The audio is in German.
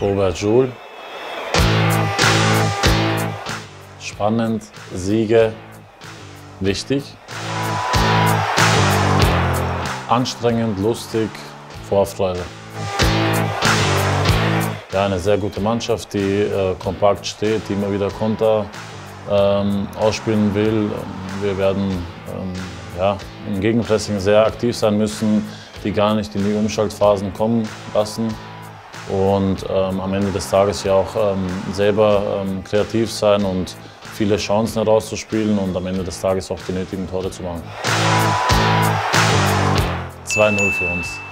Robert Joule. Spannend, Siege, wichtig. Anstrengend, lustig, Vorfreude. Ja, eine sehr gute Mannschaft, die äh, kompakt steht, die immer wieder Konter ähm, ausspielen will. Wir werden ähm, ja, im Gegenpressing sehr aktiv sein müssen, die gar nicht in die Umschaltphasen kommen lassen und ähm, am Ende des Tages ja auch ähm, selber ähm, kreativ sein und viele Chancen herauszuspielen und am Ende des Tages auch die nötigen Tore zu machen. 2-0 für uns.